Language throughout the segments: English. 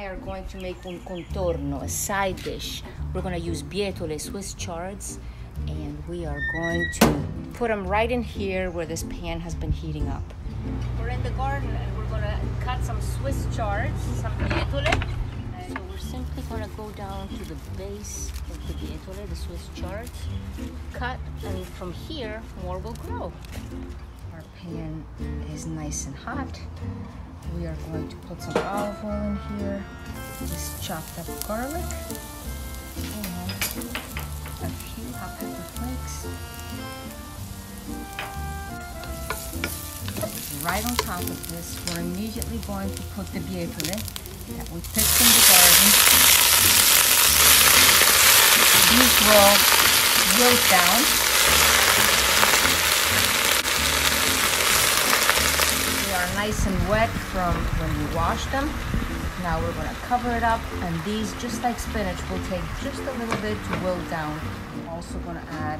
are going to make un contorno, a side dish. We're gonna use bietole, Swiss chards, and we are going to put them right in here where this pan has been heating up. We're in the garden and we're gonna cut some Swiss chards, some bietole. So we're simply gonna go down to the base of the bietole, the Swiss chards, cut, and from here more will grow. Our pan is nice and hot. We are going to put some olive oil in here, this chopped up garlic, and a few hot pepper flakes. Right on top of this, we're immediately going to put the bietole that we picked from the garden. These will wilt down. Nice and wet from when we washed them. Now we're gonna cover it up and these, just like spinach, will take just a little bit to wilt down. I'm also gonna add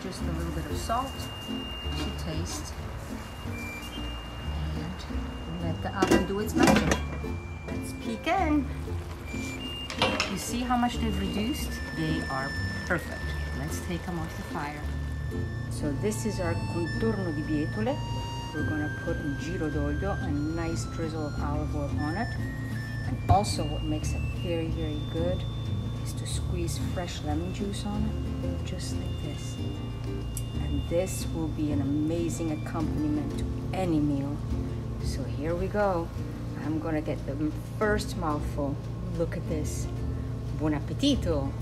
just a little bit of salt to taste and let the oven do its magic. Let's peek in. You see how much they've reduced? They are perfect. Let's take them off the fire. So this is our contorno di bietole. We're gonna put in giro d'olio, a nice drizzle of olive oil on it. And also what makes it very, very good is to squeeze fresh lemon juice on it, just like this. And this will be an amazing accompaniment to any meal. So here we go. I'm gonna get the first mouthful. Look at this. Buon appetito!